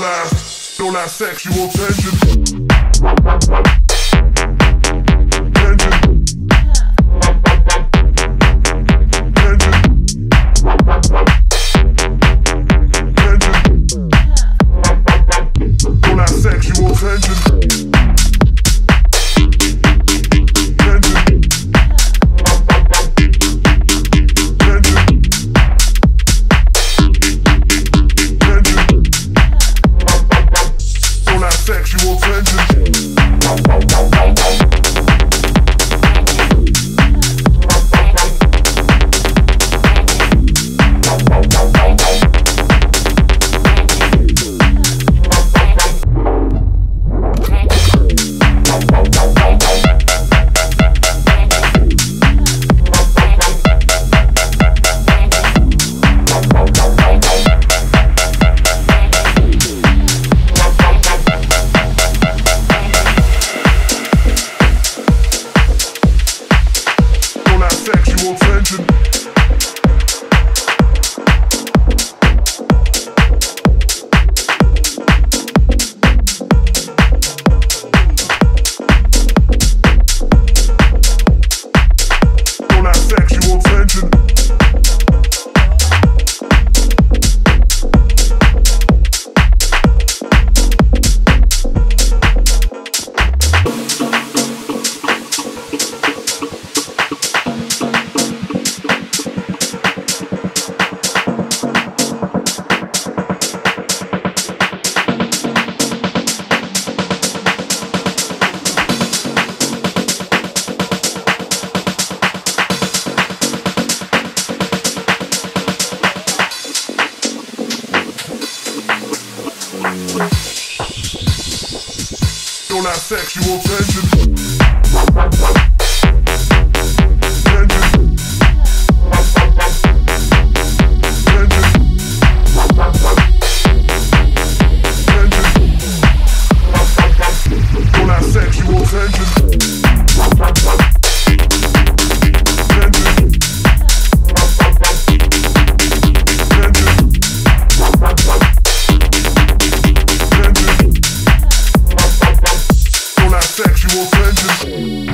That, all that sexual. Tension. All that sexual tension. sexual tension.